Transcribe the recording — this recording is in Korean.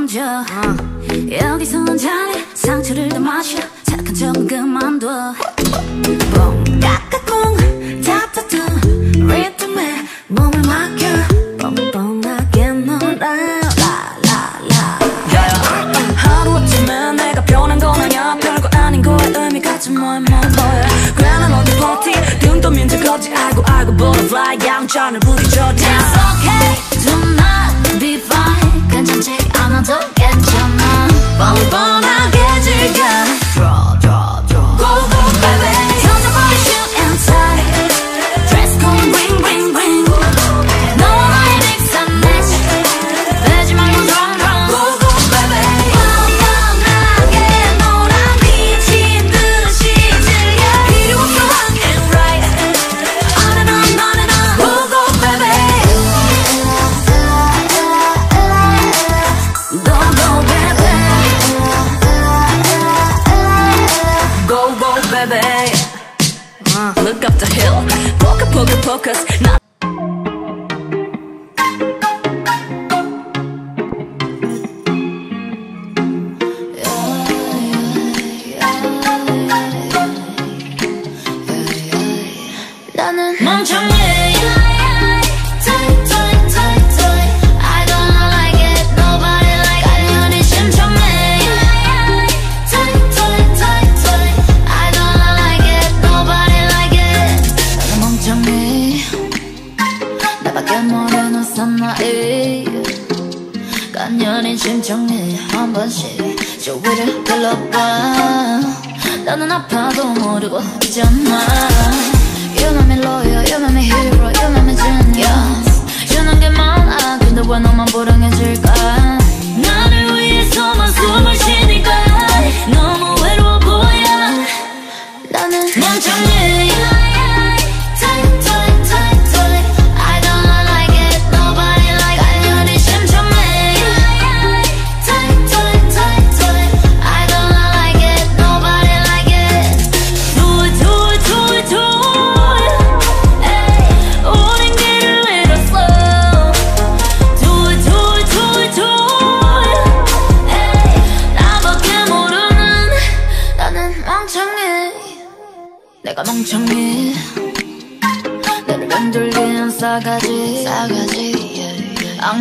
던져 여기서는 잘해 상처를 더 마셔. 착한 척은 그만둬. 뻥 까까꿍 타타타 리듬에 몸을 맡겨 뻔뻔하게 놀아. 라라라. 하루 아침에 내가 변한 건 아냐 별거 아닌 거에 의미 같은 뭐에 뭐 뭐야 괜한 어디 버티. 등 떠민 적 없지. 알고 알고 butterfly. 양천을 부딪혀 the hill. Poker, poker, pokers, not 모르는 사나이 간연히 심청해. 한 번씩 주위를 둘러봐. 나는 아파도 모르고 있잖아 You make me loyal, you make me hero, you make me genius. 주는 게 많아. 근데 왜 너만 불행해질까 내가 멍청해. 너를 흔들리는 싸가지, 싸가지. 악